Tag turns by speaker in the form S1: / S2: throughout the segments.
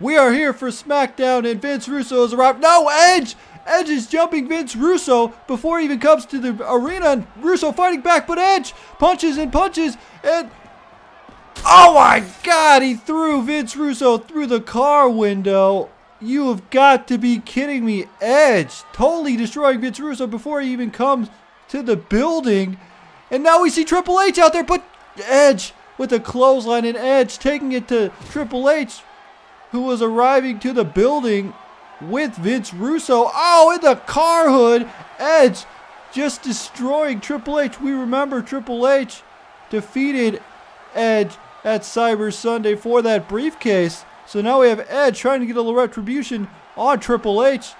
S1: We are here for SmackDown and Vince Russo has arrived. No, Edge! Edge is jumping Vince Russo before he even comes to the arena. And Russo fighting back, but Edge punches and punches and... Oh my God! He threw Vince Russo through the car window. You have got to be kidding me. Edge totally destroying Vince Russo before he even comes to the building. And now we see Triple H out there, but Edge with a clothesline and Edge taking it to Triple H, who was arriving to the building with Vince Russo. Oh, in the car hood. Edge just destroying Triple H. We remember Triple H defeated Edge at Cyber Sunday for that briefcase. So now we have Edge trying to get a little retribution on Triple H.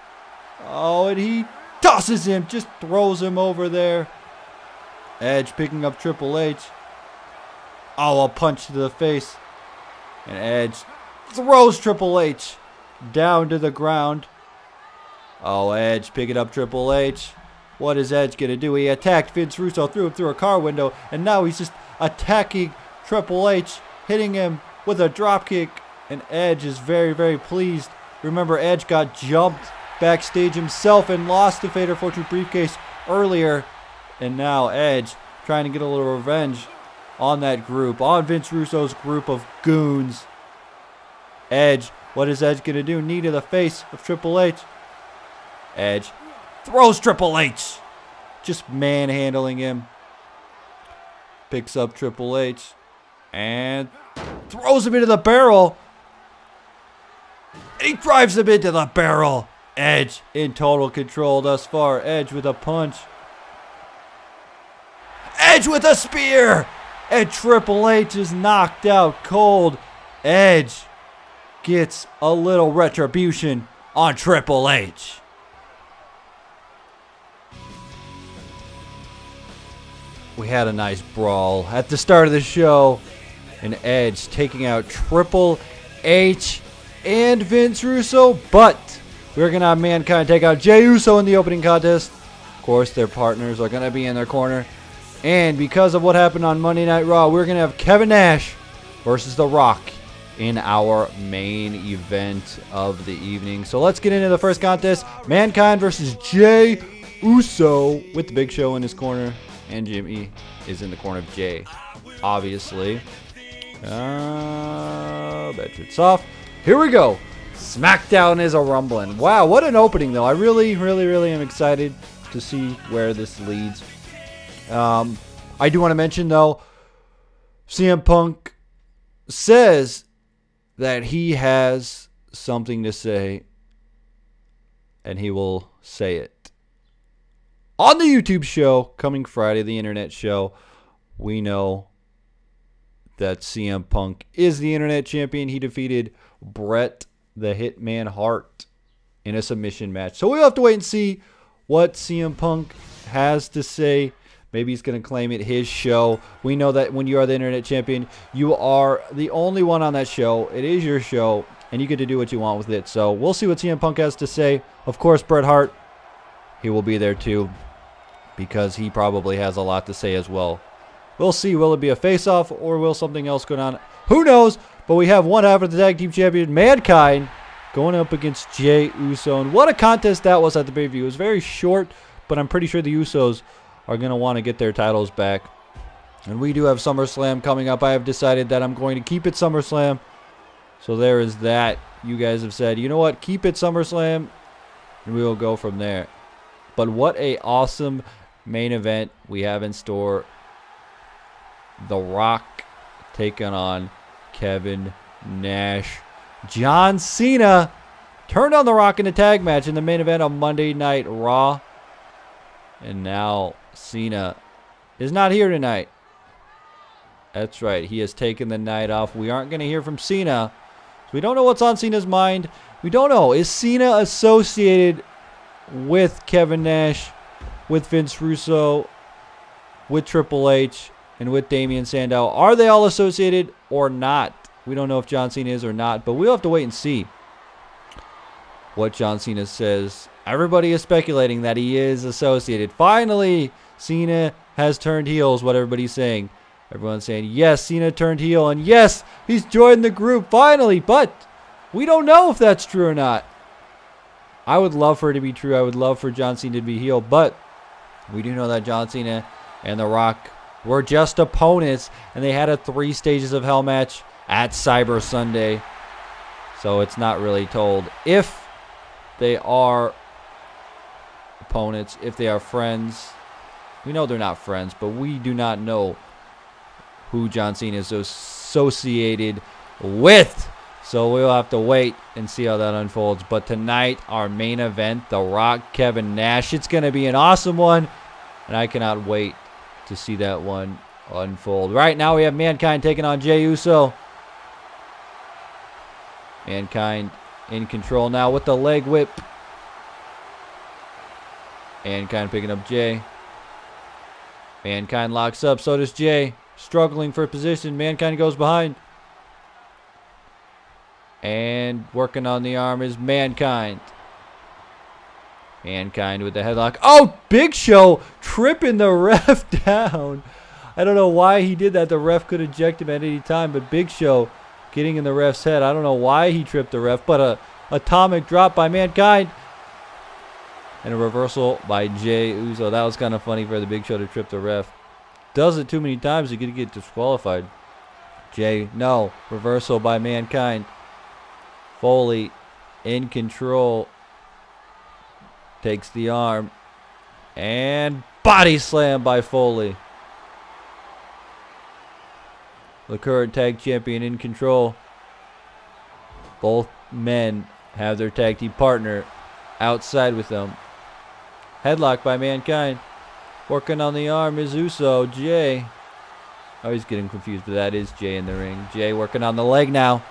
S1: Oh, and he tosses him, just throws him over there. Edge picking up Triple H. Oh, a punch to the face. And Edge throws Triple H down to the ground. Oh, Edge picking up Triple H. What is Edge going to do? He attacked Vince Russo, threw him through a car window, and now he's just attacking Triple H, hitting him with a dropkick. And Edge is very, very pleased. Remember, Edge got jumped backstage himself and lost the Fader Fortune briefcase earlier. And now Edge trying to get a little revenge on that group, on Vince Russo's group of goons. Edge, what is Edge going to do? Knee to the face of Triple H. Edge throws Triple H. Just manhandling him. Picks up Triple H and throws him into the barrel. He drives him into the barrel. Edge in total control thus far. Edge with a punch. Edge with a spear. And Triple H is knocked out cold. Edge gets a little retribution on Triple H. We had a nice brawl at the start of the show. And Edge taking out Triple H and Vince Russo. But we're going to have Mankind take out Jey Uso in the opening contest. Of course, their partners are going to be in their corner. And because of what happened on Monday Night Raw, we're going to have Kevin Nash versus The Rock in our main event of the evening. So let's get into the first contest. Mankind versus Jey Uso with the Big Show in his corner. And Jimmy is in the corner of Jey, obviously. Uh, Bedford off. Here we go. SmackDown is a rumbling. Wow, what an opening, though. I really, really, really am excited to see where this leads. Um, I do want to mention, though, CM Punk says that he has something to say, and he will say it. On the YouTube show coming Friday, the internet show, we know that CM Punk is the internet champion. He defeated Bret the Hitman Hart in a submission match. So we'll have to wait and see what CM Punk has to say. Maybe he's going to claim it his show. We know that when you are the internet champion, you are the only one on that show. It is your show, and you get to do what you want with it. So we'll see what CM Punk has to say. Of course, Bret Hart, he will be there too, because he probably has a lot to say as well. We'll see. Will it be a face-off, or will something else go on? Who knows? But we have one half of the tag team champion, Mankind, going up against Jey Uso. And what a contest that was at the pay-per-view. It was very short, but I'm pretty sure the Usos are going to want to get their titles back. And we do have SummerSlam coming up. I have decided that I'm going to keep it SummerSlam. So there is that. You guys have said, you know what? Keep it SummerSlam. And we will go from there. But what a awesome main event we have in store. The Rock taking on Kevin Nash. John Cena turned on The Rock in a tag match in the main event on Monday Night Raw. And now Cena is not here tonight. That's right. He has taken the night off. We aren't going to hear from Cena. So we don't know what's on Cena's mind. We don't know. Is Cena associated with Kevin Nash, with Vince Russo, with Triple H, and with Damien Sandow? Are they all associated or not? We don't know if John Cena is or not, but we'll have to wait and see what John Cena says. Everybody is speculating that he is associated. Finally, Cena has turned heel, is what everybody's saying. Everyone's saying, yes, Cena turned heel, and yes, he's joined the group finally. But We don't know if that's true or not. I would love for it to be true. I would love for John Cena to be healed, but we do know that John Cena and The Rock were just opponents, and they had a three stages of hell match at Cyber Sunday. So it's not really told if they are opponents, if they are friends. We know they're not friends, but we do not know who John Cena is associated with. So we'll have to wait and see how that unfolds. But tonight, our main event, The Rock, Kevin Nash. It's going to be an awesome one. And I cannot wait to see that one unfold. Right now, we have Mankind taking on Jey Uso. Mankind in control now with the leg whip. Mankind picking up Jey. Mankind locks up. So does Jey. Struggling for position. Mankind goes behind. And working on the arm is Mankind. Mankind with the headlock. Oh, Big Show tripping the ref down. I don't know why he did that. The ref could eject him at any time, but Big Show getting in the ref's head. I don't know why he tripped the ref, but a atomic drop by Mankind. And a reversal by Jey Uso. That was kind of funny for the Big Show to trip the ref. Does it too many times, you could get disqualified. Jey, no. Reversal by Mankind. Foley in control. Takes the arm. And body slam by Foley. The current tag champion in control. Both men have their tag team partner outside with them. Headlock by Mankind. Working on the arm is Uso. Jey. Oh, he's getting confused, but that is Jey in the ring. Jey working on the leg now.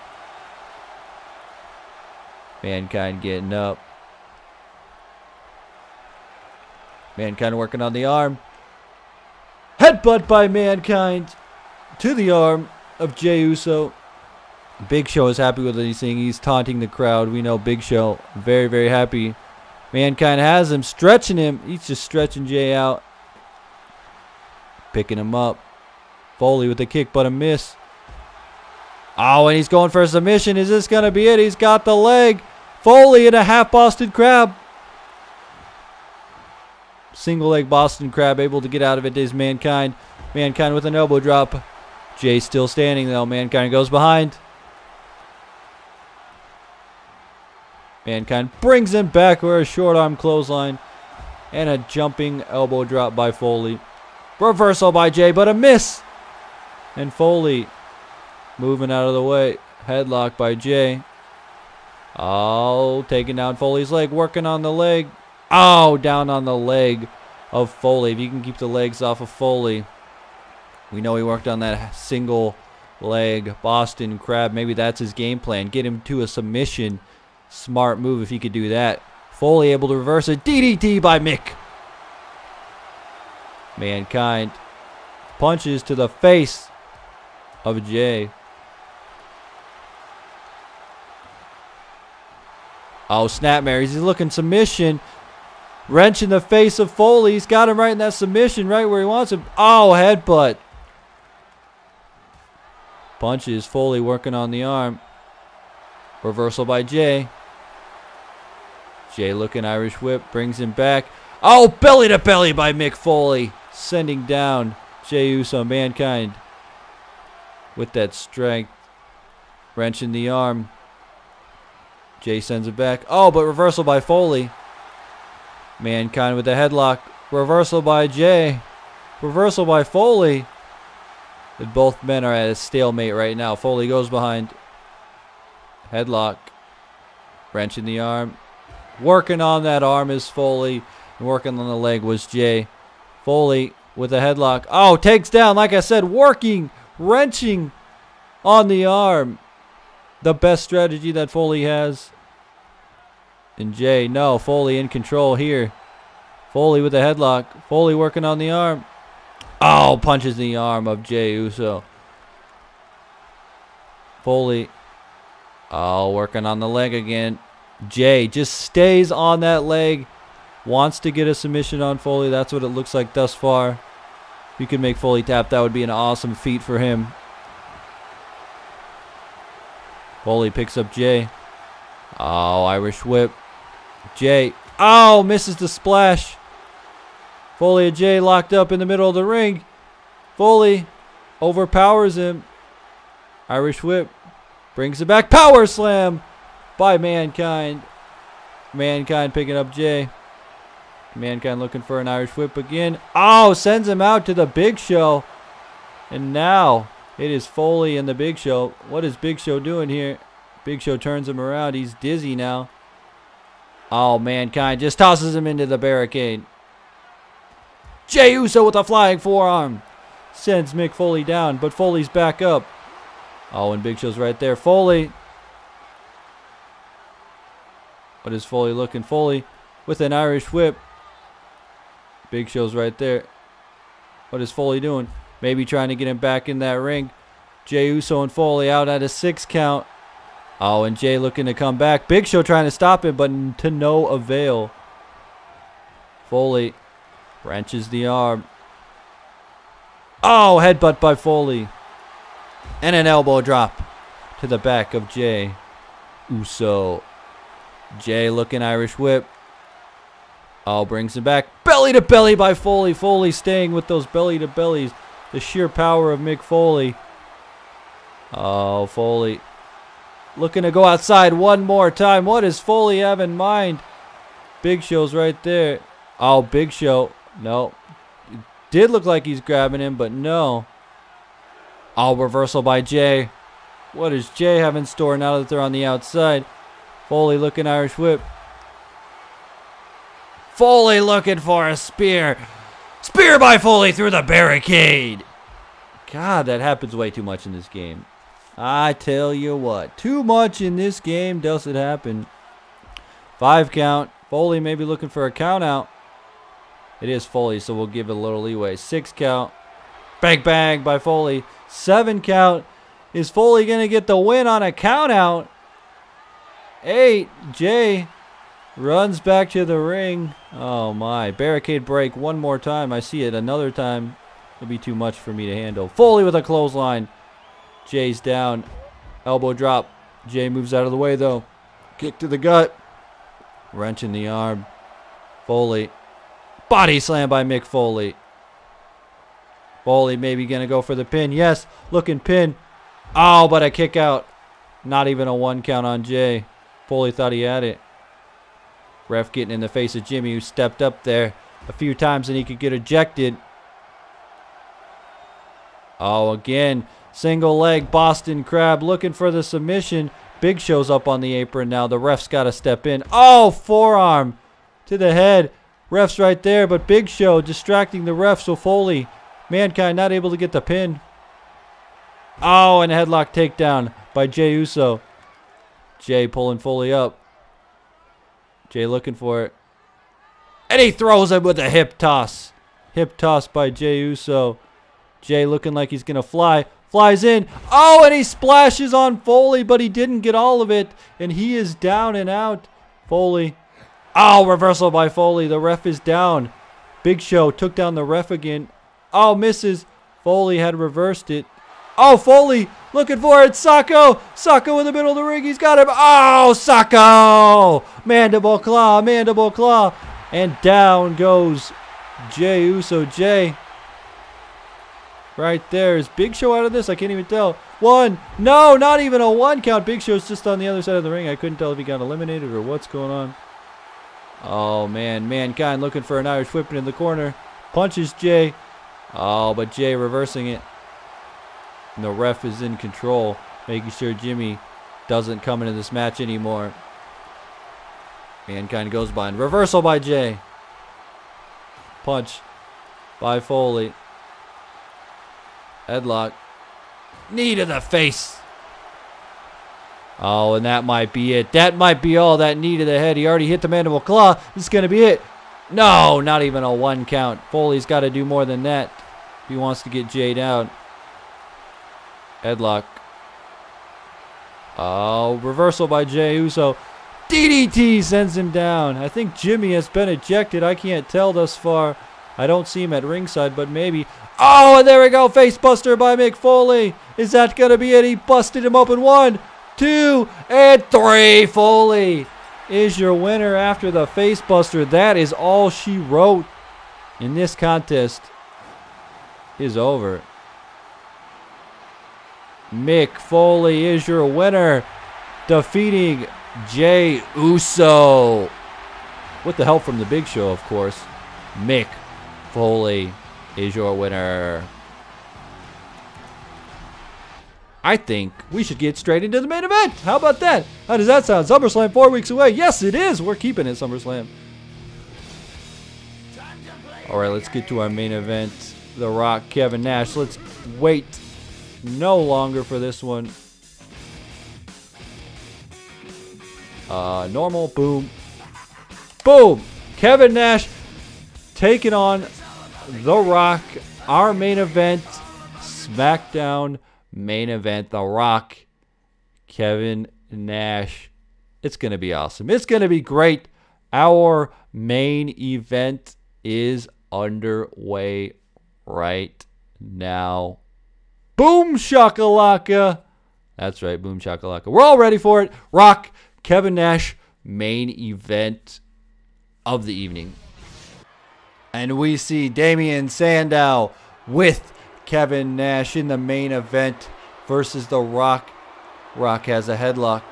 S1: Mankind getting up. Mankind working on the arm. Headbutt by Mankind to the arm of Jey Uso. Big Show is happy with what he's seeing. He's taunting the crowd. We know Big Show very, very happy. Mankind has him, stretching him. He's just stretching Jey out. Picking him up. Foley with a kick, but a miss. Oh, and he's going for a submission. Is this going to be it? He's got the leg. Foley in a half Boston Crab. Single leg Boston Crab able to get out of it is Mankind. Mankind with an elbow drop. Jey still standing though. Mankind goes behind. Mankind brings him back with a short arm clothesline. And a jumping elbow drop by Foley. Reversal by Jey, but a miss. And Foley moving out of the way. Headlock by Jey. Oh, taking down Foley's leg. Working on the leg. Oh, down on the leg of Foley. If you can keep the legs off of Foley. We know he worked on that single leg Boston Crab. Maybe that's his game plan. Get him to a submission. Smart move if he could do that. Foley able to reverse a DDT by Mick. Mankind punches to the face of Jey. Oh, snap Snapmare. He's looking submission. Wrench in the face of Foley. He's got him right in that submission, right where he wants him. Oh, headbutt. Punches. Foley working on the arm. Reversal by Jey. Jey looking Irish whip. Brings him back. Oh, belly to belly by Mick Foley. Sending down Jey Uso. Mankind. With that strength. Wrenching the arm. Jey sends it back. Oh, but reversal by Foley. Mankind with the headlock. Reversal by Jey. Reversal by Foley. And both men are at a stalemate right now. Foley goes behind. Headlock. Wrenching the arm. Working on that arm is Foley. And working on the leg was Jey. Foley with a headlock. Oh, takes down. Like I said, working. Wrenching on the arm. The best strategy that Foley has. And Jey, no, Foley in control here. Foley with the headlock. Foley working on the arm. Oh, punches the arm of Jey Uso. Foley. Oh, working on the leg again. Jey just stays on that leg. Wants to get a submission on Foley. That's what it looks like thus far. If you could make Foley tap, that would be an awesome feat for him. Foley picks up Jey. Oh, Irish whip. Jey. Oh, misses the splash. Foley and Jey locked up in the middle of the ring. Foley overpowers him. Irish whip. Brings it back. Power slam by Mankind. Mankind picking up Jey. Mankind looking for an Irish whip again. Oh, sends him out to the Big Show. And now it is Foley and the Big Show. What is Big Show doing here? Big Show turns him around. He's dizzy now. Oh, Mankind just tosses him into the barricade. Jey Uso with a flying forearm. Sends Mick Foley down, but Foley's back up. Oh, and Big Show's right there. Foley. What is Foley looking? Foley with an Irish whip. Big Show's right there. What is Foley doing? Maybe trying to get him back in that ring. Jey Uso and Foley out at a six count. Oh, and Jey looking to come back. Big Show trying to stop him, but to no avail. Foley wrenches the arm. Oh, headbutt by Foley. And an elbow drop to the back of Jey Uso. Jey looking Irish whip. Oh, brings him back. Belly to belly by Foley. Foley staying with those belly to bellies. The sheer power of Mick Foley. Oh, Foley. Looking to go outside one more time. What does Foley have in mind? Big Show's right there. Oh, Big Show. No. It did look like he's grabbing him, but no. Oh, reversal by Jey. What does Jey have in store now that they're on the outside? Foley looking Irish whip. Foley looking for a spear. Spear by Foley through the barricade. God, that happens way too much in this game. I tell you what, too much in this game does it happen. Five count. Foley may be looking for a count out. It is Foley, so we'll give it a little leeway. Six count. Bang, bang by Foley. Seven count. Is Foley going to get the win on a count out? Eight. Jey runs back to the ring. Oh, my. Barricade break one more time. I see it another time. It'll be too much for me to handle. Foley with a clothesline. Jey's down. Elbow drop. Jey moves out of the way, though. Kick to the gut. Wrench in the arm. Foley. Body slam by Mick Foley. Foley maybe going to go for the pin. Yes, looking pin. Oh, but a kick out. Not even a one count on Jey. Foley thought he had it. Ref getting in the face of Jimmy, who stepped up there a few times and he could get ejected. Oh, again, single leg Boston Crab looking for the submission. Big Show's up on the apron now. The ref's got to step in. Oh, forearm to the head. Ref's right there, but Big Show distracting the ref, so Foley, Mankind not able to get the pin. Oh, and a headlock takedown by Jey Uso. Jey pulling Foley up. Jey looking for it. And he throws him with a hip toss. Hip toss by Jey Uso. Jey looking like he's going to fly. Flies in. Oh, and he splashes on Foley, but he didn't get all of it. And he is down and out. Foley. Oh, reversal by Foley. The ref is down. Big Show took down the ref again. Oh, misses. Foley had reversed it. Oh, Foley looking for it. Socko. Socko in the middle of the ring. He's got him. Oh, Socko. Mandible claw. Mandible claw. And down goes Jey Uso. Jey. Right there. Is Big Show out of this? I can't even tell. One. No, not even a one count. Big Show's just on the other side of the ring. I couldn't tell if he got eliminated or what's going on. Oh, man. Mankind looking for an Irish whipping in the corner. Punches Jey. Oh, but Jey reversing it. And the ref is in control, making sure Jimmy doesn't come into this match anymore. Mankind goes behind. Reversal by Jey. Punch by Foley. Headlock. Knee to the face. Oh, and that might be it. That might be all that knee to the head. He already hit the mandible claw. This is going to be it. No, not even a one count. Foley's got to do more than that if he wants to get Jey down. Headlock. Oh, reversal by Jey Uso. DDT sends him down. I think Jimmy has been ejected. I can't tell thus far. I don't see him at ringside, but maybe. Oh, and there we go. Facebuster by Mick Foley. Is that going to be it? He busted him open. One, two, and three. Foley is your winner after the facebuster. That is all she wrote in this contest is over. Mick Foley is your winner, defeating Jey Uso. With the help from the Big Show, of course. Mick Foley is your winner. I think we should get straight into the main event. How about that? How does that sound? SummerSlam four weeks away. Yes, it is. We're keeping it SummerSlam. All right, let's get to our main event. The Rock, Kevin Nash. Let's wait no longer for this one. Uh, normal, boom. Boom! Kevin Nash taking on The Rock. Our main event, SmackDown main event. The Rock, Kevin Nash. It's going to be awesome. It's going to be great. Our main event is underway right now. Boom shakalaka. That's right, boom shakalaka. We're all ready for it. Rock, Kevin Nash, main event of the evening. And we see Damien Sandow with Kevin Nash in the main event versus The Rock. Rock has a headlock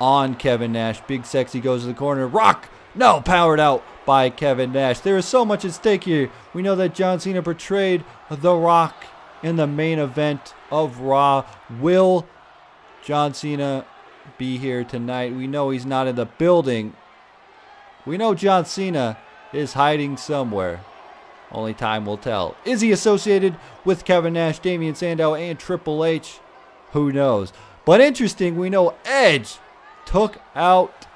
S1: on Kevin Nash. Big Sexy goes to the corner. Rock, no, powered out by Kevin Nash. There is so much at stake here. We know that John Cena portrayed The Rock in the main event of Raw. Will John Cena be here tonight? We know he's not in the building. We know John Cena is hiding somewhere. Only time will tell. Is he associated with Kevin Nash, Damien Sandow, and Triple H? Who knows? But interesting, we know Edge took out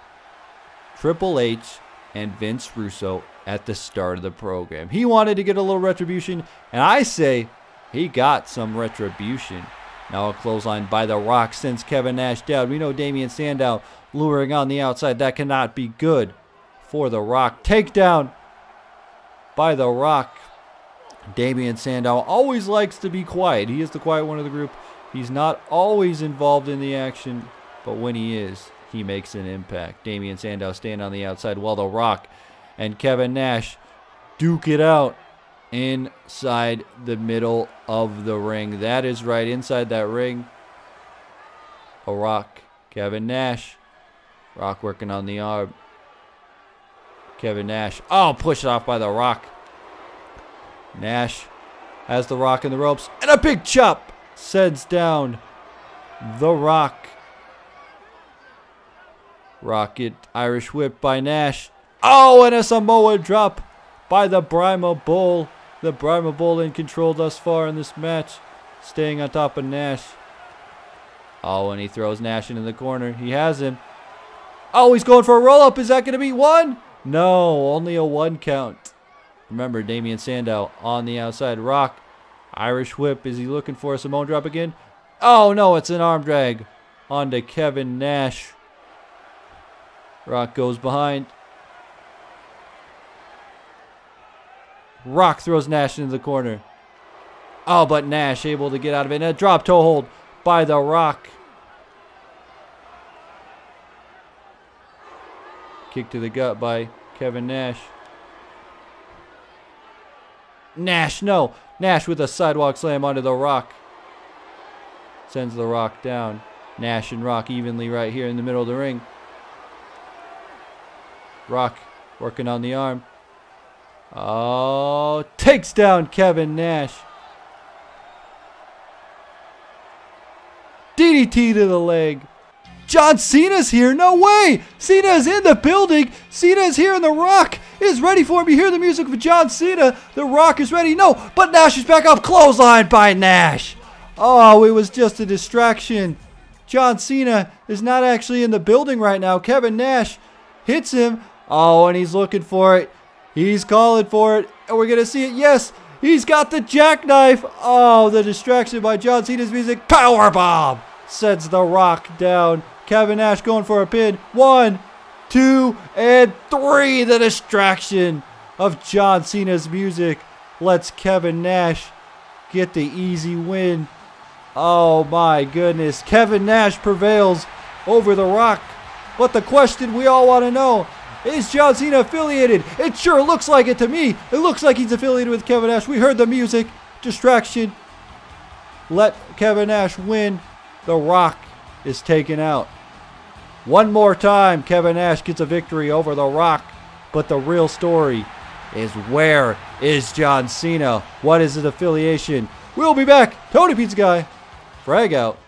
S1: Triple H and Vince Russo at the start of the program. He wanted to get a little retribution, and I say he got some retribution. Now a clothesline by The Rock sends Kevin Nash down. We know Damien Sandow luring on the outside. That cannot be good for The Rock. Takedown by The Rock. Damien Sandow always likes to be quiet. He is the quiet one of the group. He's not always involved in the action, but when he is, he makes an impact. Damien Sandow stand on the outside while The Rock and Kevin Nash duke it out inside the middle of the ring. That is right, inside that ring. A Rock, Kevin Nash. Rock working on the arm. Kevin Nash. Oh, pushed off by The Rock. Nash has The Rock in the ropes. And a big chop sends down The Rock. Rocket Irish whip by Nash. Oh, and a Samoan drop by the Brahma Bull. The Brahma Bull in control thus far in this match. Staying on top of Nash. Oh, and he throws Nash into the corner. He has him. Oh, he's going for a roll-up. Is that going to be one? No, only a one count. Remember, Damien Sandow on the outside. Rock, Irish whip. Is he looking for a Samoan drop again? Oh, no, it's an arm drag onto Kevin Nash. Rock goes behind. Rock throws Nash into the corner. Oh, but Nash able to get out of it. And a drop toe hold by The Rock. Kick to the gut by Kevin Nash. Nash, no. Nash with a sidewalk slam onto The Rock. Sends The Rock down. Nash and Rock evenly right here in the middle of the ring. Rock working on the arm. Oh, takes down Kevin Nash. DDT to the leg. John Cena's here. No way. Cena's in the building. Cena's here and The Rock is ready for him. You hear the music of John Cena. The Rock is ready. No, but Nash is back up. Clothesline by Nash. Oh, it was just a distraction. John Cena is not actually in the building right now. Kevin Nash hits him. Oh, and he's looking for it. He's calling for it. And we're going to see it. Yes, he's got the jackknife. Oh, the distraction by John Cena's music. Power bomb sends The Rock down. Kevin Nash going for a pin. One, two, and three. The distraction of John Cena's music lets Kevin Nash get the easy win. Oh my goodness. Kevin Nash prevails over The Rock. But the question we all want to know is John Cena affiliated? It sure looks like it to me. It looks like he's affiliated with Kevin Nash. We heard the music. Distraction. Let Kevin Nash win. The Rock is taken out. One more time, Kevin Nash gets a victory over The Rock. But the real story is where is John Cena? What is his affiliation? We'll be back. Tony Pizza Guy. Frag out.